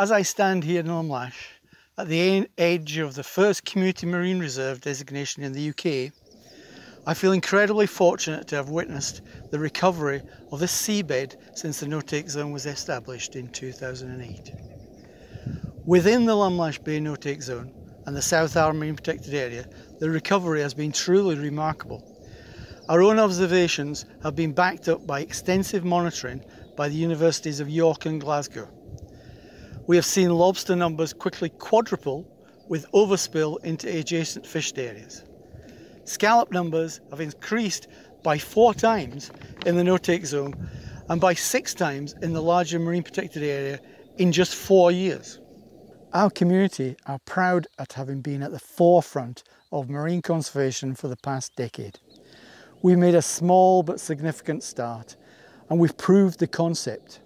As I stand here in Lamlash, at the edge of the first community marine reserve designation in the UK, I feel incredibly fortunate to have witnessed the recovery of this seabed since the no-take zone was established in 2008. Within the Lamlash Bay no-take zone and the South Arran Marine Protected Area, the recovery has been truly remarkable. Our own observations have been backed up by extensive monitoring by the Universities of York and Glasgow. We have seen lobster numbers quickly quadruple with overspill into adjacent fished areas. Scallop numbers have increased by four times in the no-take zone and by six times in the larger marine protected area in just four years. Our community are proud at having been at the forefront of marine conservation for the past decade. We made a small but significant start and we've proved the concept.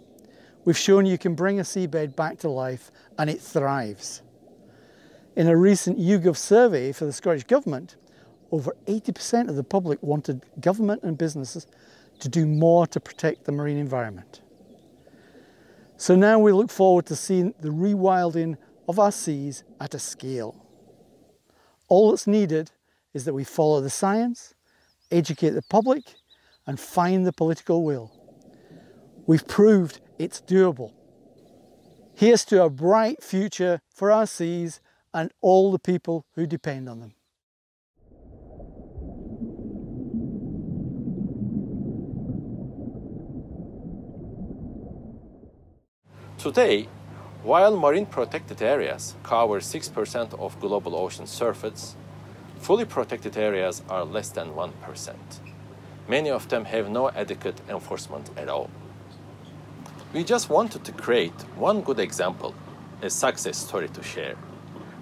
We've shown you can bring a seabed back to life and it thrives. In a recent YouGov survey for the Scottish Government, over 80% of the public wanted government and businesses to do more to protect the marine environment. So now we look forward to seeing the rewilding of our seas at a scale. All that's needed is that we follow the science, educate the public and find the political will. We've proved it's doable. Here's to a bright future for our seas and all the people who depend on them. Today, while marine protected areas cover 6% of global ocean surface, fully protected areas are less than 1%. Many of them have no adequate enforcement at all. We just wanted to create one good example, a success story to share.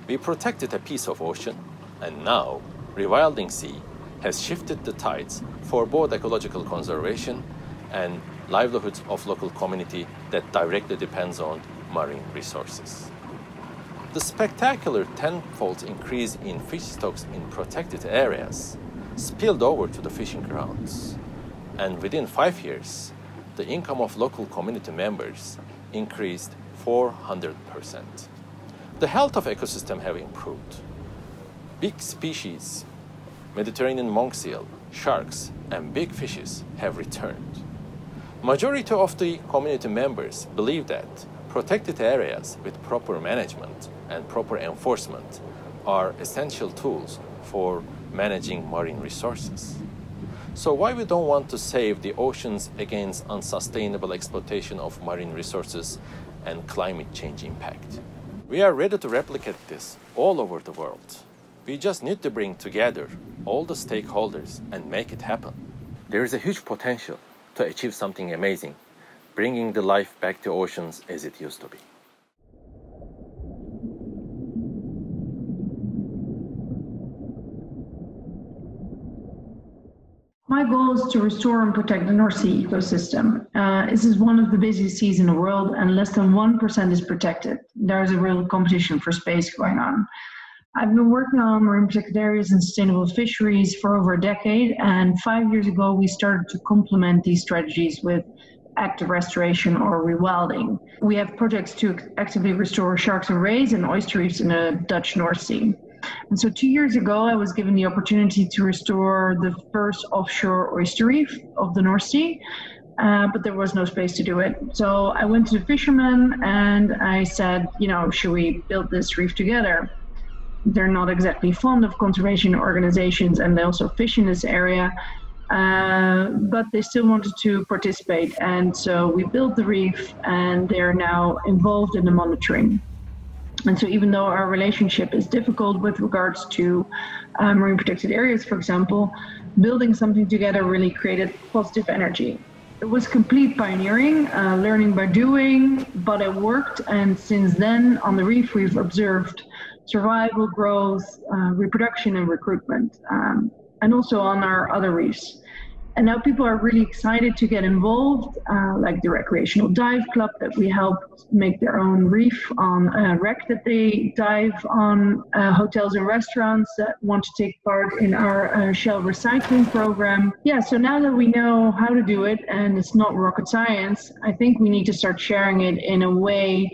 We protected a piece of ocean, and now rewilding sea has shifted the tides for both ecological conservation and livelihoods of local community that directly depends on marine resources. The spectacular tenfold increase in fish stocks in protected areas spilled over to the fishing grounds. And within five years, the income of local community members increased 400%. The health of ecosystem have improved. Big species, Mediterranean monk seal, sharks, and big fishes have returned. Majority of the community members believe that protected areas with proper management and proper enforcement are essential tools for managing marine resources. So why we don't want to save the oceans against unsustainable exploitation of marine resources and climate change impact? We are ready to replicate this all over the world. We just need to bring together all the stakeholders and make it happen. There is a huge potential to achieve something amazing, bringing the life back to oceans as it used to be. My goal is to restore and protect the North Sea ecosystem. Uh, this is one of the busiest seas in the world, and less than 1% is protected. There's a real competition for space going on. I've been working on marine protected areas and sustainable fisheries for over a decade, and five years ago, we started to complement these strategies with active restoration or rewilding. We have projects to actively restore sharks and rays and oyster reefs in the Dutch North Sea. And so two years ago, I was given the opportunity to restore the first offshore oyster reef of the North Sea. Uh, but there was no space to do it. So I went to the fishermen and I said, you know, should we build this reef together? They're not exactly fond of conservation organizations and they also fish in this area. Uh, but they still wanted to participate. And so we built the reef and they're now involved in the monitoring. And so, even though our relationship is difficult with regards to uh, marine protected areas, for example, building something together really created positive energy. It was complete pioneering, uh, learning by doing, but it worked. And since then, on the reef, we've observed survival, growth, uh, reproduction, and recruitment, um, and also on our other reefs and now people are really excited to get involved, uh, like the recreational dive club that we helped make their own reef on a wreck that they dive on, uh, hotels and restaurants that want to take part in our uh, shell recycling program. Yeah, so now that we know how to do it and it's not rocket science, I think we need to start sharing it in a way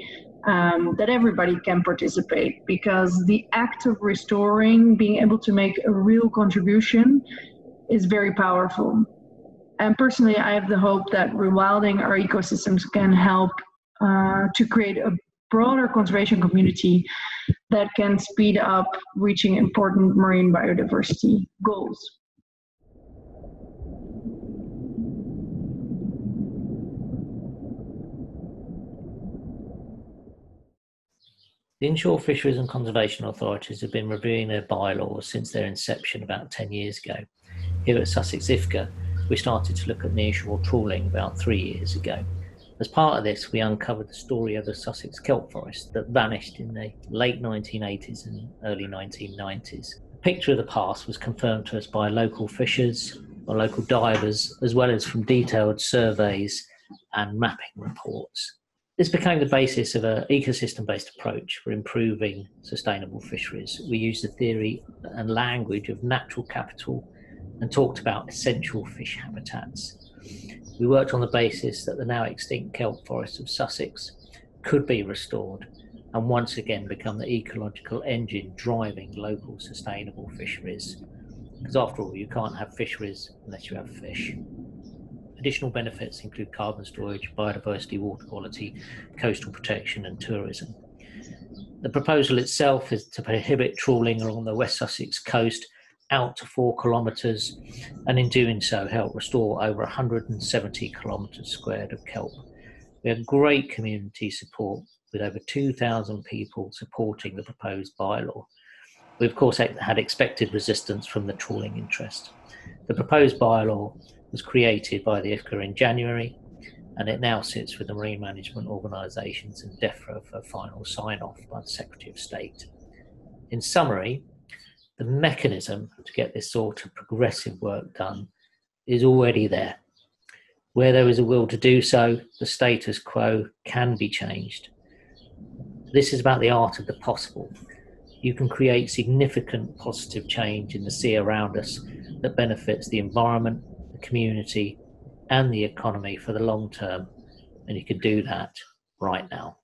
um, that everybody can participate because the act of restoring, being able to make a real contribution, is very powerful. And personally, I have the hope that rewilding our ecosystems can help uh, to create a broader conservation community that can speed up reaching important marine biodiversity goals. The inshore fisheries and conservation authorities have been reviewing their bylaws since their inception about 10 years ago. Here at Sussex IFCA, we started to look at nearshore trawling about three years ago. As part of this, we uncovered the story of the Sussex kelp forest that vanished in the late 1980s and early 1990s. The picture of the past was confirmed to us by local fishers, or local divers, as well as from detailed surveys and mapping reports. This became the basis of an ecosystem based approach for improving sustainable fisheries. We used the theory and language of natural capital and talked about essential fish habitats. We worked on the basis that the now extinct kelp forests of Sussex could be restored and once again become the ecological engine driving local sustainable fisheries. Because after all, you can't have fisheries unless you have fish. Additional benefits include carbon storage, biodiversity, water quality, coastal protection, and tourism. The proposal itself is to prohibit trawling along the West Sussex coast out to four kilometres, and in doing so, help restore over 170 kilometres squared of kelp. We have great community support with over 2,000 people supporting the proposed bylaw. We, of course, had expected resistance from the trawling interest. The proposed bylaw was created by the IFCA in January, and it now sits with the marine management organisations and DEFRA for final sign off by the Secretary of State. In summary, the mechanism to get this sort of progressive work done is already there. Where there is a will to do so, the status quo can be changed. This is about the art of the possible. You can create significant positive change in the sea around us that benefits the environment, the community, and the economy for the long term. And you can do that right now.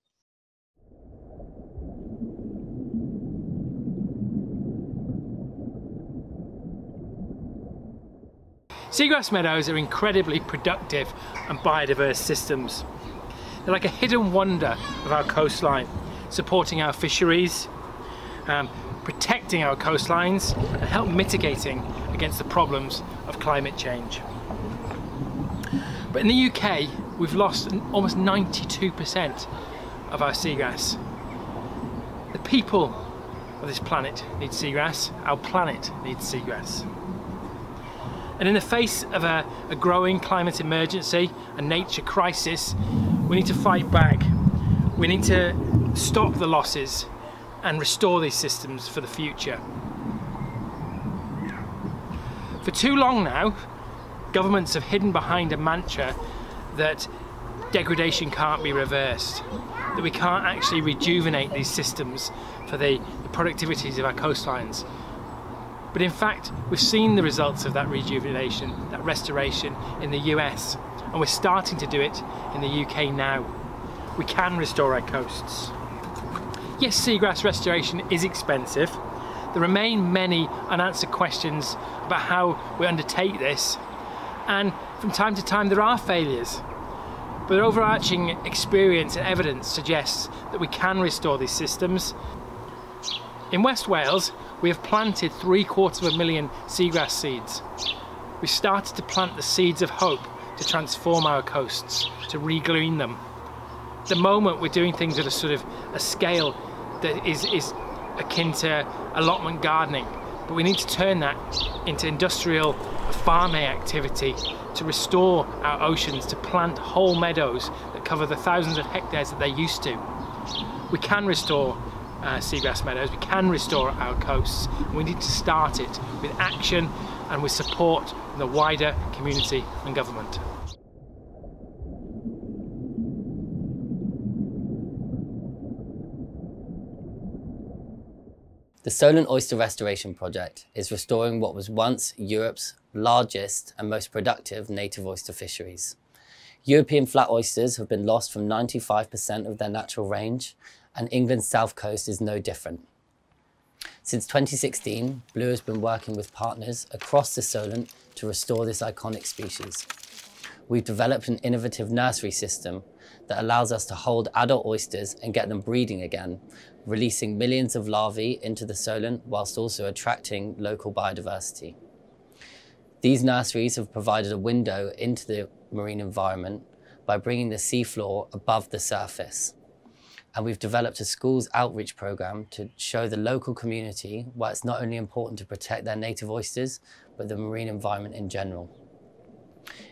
Seagrass meadows are incredibly productive and biodiverse systems. They're like a hidden wonder of our coastline, supporting our fisheries, um, protecting our coastlines and help mitigating against the problems of climate change. But in the UK, we've lost almost 92% of our seagrass. The people of this planet need seagrass, our planet needs seagrass. And in the face of a, a growing climate emergency a nature crisis, we need to fight back. We need to stop the losses and restore these systems for the future. For too long now, governments have hidden behind a mantra that degradation can't be reversed, that we can't actually rejuvenate these systems for the, the productivities of our coastlines. But in fact, we've seen the results of that rejuvenation, that restoration in the US, and we're starting to do it in the UK now. We can restore our coasts. Yes, seagrass restoration is expensive. There remain many unanswered questions about how we undertake this. And from time to time there are failures. But overarching experience and evidence suggests that we can restore these systems. In West Wales, we have planted three quarters of a million seagrass seeds. We've started to plant the seeds of hope to transform our coasts, to regreen them. At the moment, we're doing things at a sort of a scale that is, is akin to allotment gardening. But we need to turn that into industrial farming activity to restore our oceans, to plant whole meadows that cover the thousands of hectares that they used to. We can restore uh, seagrass meadows, we can restore our coasts, we need to start it with action and with support from the wider community and government. The Solent Oyster Restoration Project is restoring what was once Europe's largest and most productive native oyster fisheries. European flat oysters have been lost from 95% of their natural range, and England's south coast is no different. Since 2016, Blue has been working with partners across the Solent to restore this iconic species. We've developed an innovative nursery system that allows us to hold adult oysters and get them breeding again, releasing millions of larvae into the Solent whilst also attracting local biodiversity. These nurseries have provided a window into the marine environment by bringing the seafloor above the surface. And we've developed a schools outreach program to show the local community why it's not only important to protect their native oysters, but the marine environment in general.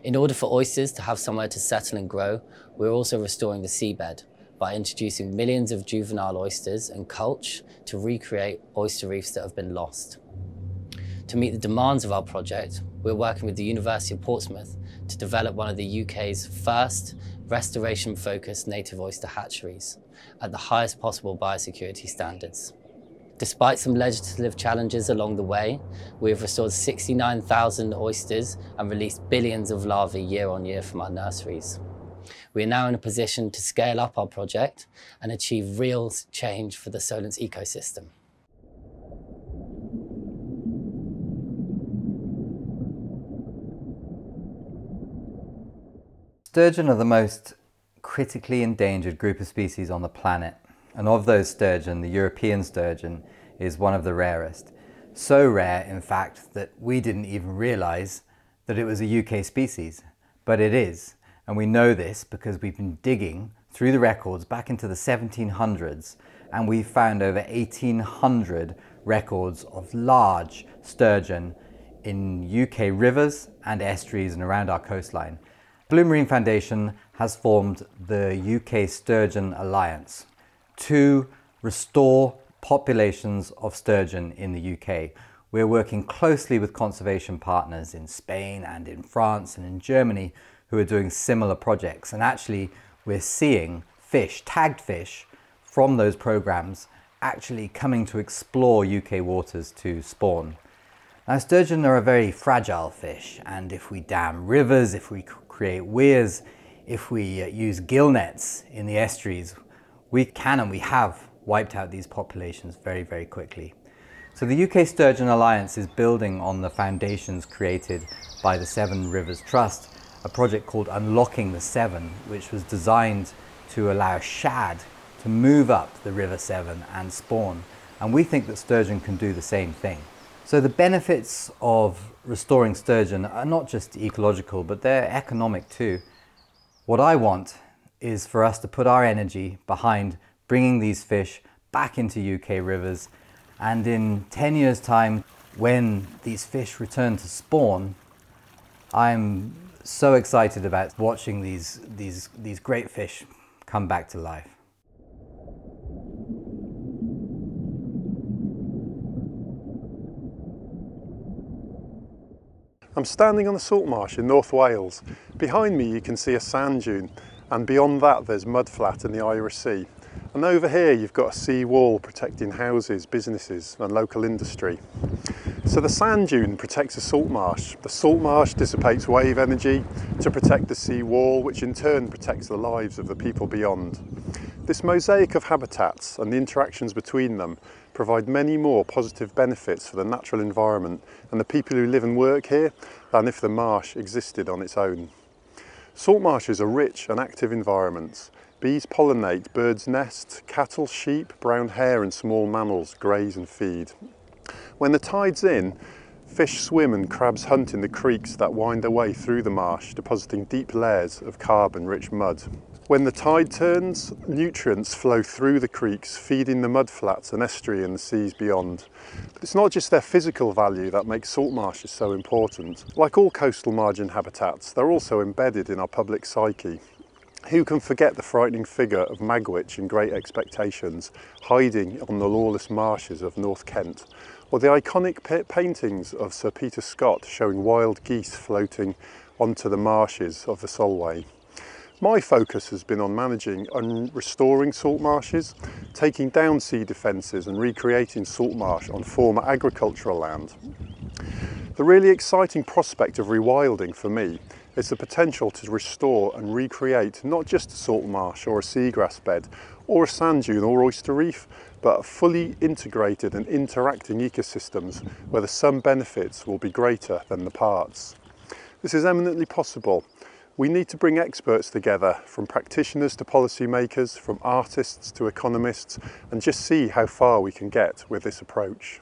In order for oysters to have somewhere to settle and grow, we're also restoring the seabed by introducing millions of juvenile oysters and culch to recreate oyster reefs that have been lost. To meet the demands of our project, we're working with the University of Portsmouth to develop one of the UK's first restoration-focused native oyster hatcheries at the highest possible biosecurity standards. Despite some legislative challenges along the way, we have restored 69,000 oysters and released billions of larvae year on year from our nurseries. We are now in a position to scale up our project and achieve real change for the Solent's ecosystem. Sturgeon are the most critically endangered group of species on the planet. And of those sturgeon, the European sturgeon is one of the rarest. So rare, in fact, that we didn't even realize that it was a UK species, but it is. And we know this because we've been digging through the records back into the 1700s and we found over 1800 records of large sturgeon in UK rivers and estuaries and around our coastline. Blue Marine Foundation has formed the UK Sturgeon Alliance to restore populations of sturgeon in the UK. We're working closely with conservation partners in Spain and in France and in Germany who are doing similar projects. And actually, we're seeing fish, tagged fish, from those programs actually coming to explore UK waters to spawn. Now, sturgeon are a very fragile fish, and if we dam rivers, if we create weirs, if we uh, use gill nets in the estuaries, we can and we have wiped out these populations very, very quickly. So the UK Sturgeon Alliance is building on the foundations created by the Severn Rivers Trust, a project called Unlocking the Severn, which was designed to allow shad to move up the River Severn and spawn. And we think that sturgeon can do the same thing. So the benefits of restoring sturgeon are not just ecological, but they're economic too. What I want is for us to put our energy behind bringing these fish back into UK rivers and in 10 years time when these fish return to spawn I'm so excited about watching these, these, these great fish come back to life. I'm standing on the salt marsh in North Wales. Behind me you can see a sand dune and beyond that there's mudflat and the Irish Sea. And over here you've got a sea wall protecting houses, businesses and local industry. So the sand dune protects the salt marsh. The salt marsh dissipates wave energy to protect the sea wall, which in turn protects the lives of the people beyond. This mosaic of habitats and the interactions between them provide many more positive benefits for the natural environment and the people who live and work here than if the marsh existed on its own. Salt marshes are rich and active environments. Bees pollinate birds' nests, cattle, sheep, brown hare and small mammals graze and feed. When the tide's in, fish swim and crabs hunt in the creeks that wind their way through the marsh, depositing deep layers of carbon-rich mud. When the tide turns, nutrients flow through the creeks, feeding the mudflats and estuary and the seas beyond. But it's not just their physical value that makes salt marshes so important. Like all coastal margin habitats, they're also embedded in our public psyche. Who can forget the frightening figure of Magwitch in Great Expectations, hiding on the lawless marshes of North Kent, or the iconic paintings of Sir Peter Scott showing wild geese floating onto the marshes of the Solway. My focus has been on managing and restoring salt marshes, taking down sea defences and recreating salt marsh on former agricultural land. The really exciting prospect of rewilding for me is the potential to restore and recreate not just a salt marsh or a seagrass bed or a sand dune or oyster reef, but fully integrated and interacting ecosystems where the sum benefits will be greater than the parts. This is eminently possible. We need to bring experts together, from practitioners to policymakers, from artists to economists, and just see how far we can get with this approach.